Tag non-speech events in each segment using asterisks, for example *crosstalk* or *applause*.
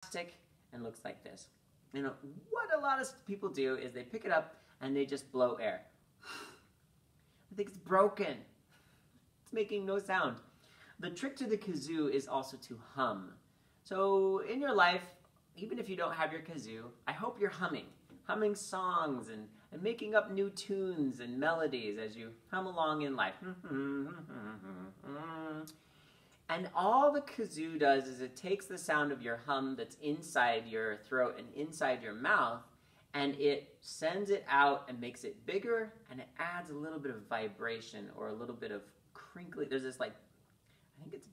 plastic and looks like this. You know, what a lot of people do is they pick it up and they just blow air. I think it's broken. It's making no sound. The trick to the kazoo is also to hum. So in your life, even if you don't have your kazoo, I hope you're humming. Humming songs and, and making up new tunes and melodies as you hum along in life. *laughs* And all the kazoo does is it takes the sound of your hum that's inside your throat and inside your mouth and it sends it out and makes it bigger and it adds a little bit of vibration or a little bit of crinkly. There's this like, I think it's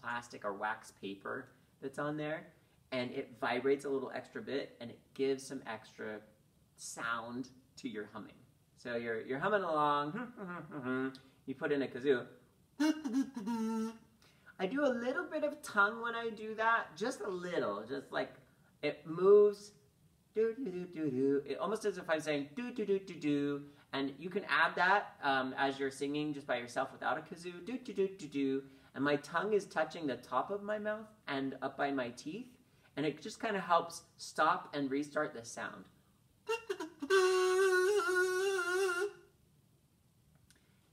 plastic or wax paper that's on there and it vibrates a little extra bit and it gives some extra sound to your humming. So you're, you're humming along, *laughs* you put in a kazoo. *laughs* I do a little bit of tongue when I do that, just a little, just like it moves, do do do do do. It almost as if I'm saying do do do do do, and you can add that um, as you're singing just by yourself without a kazoo, do do do do do. And my tongue is touching the top of my mouth and up by my teeth, and it just kind of helps stop and restart the sound. *laughs*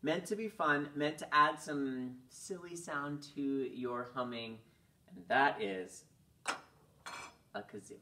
meant to be fun, meant to add some silly sound to your humming, and that is a kazoo.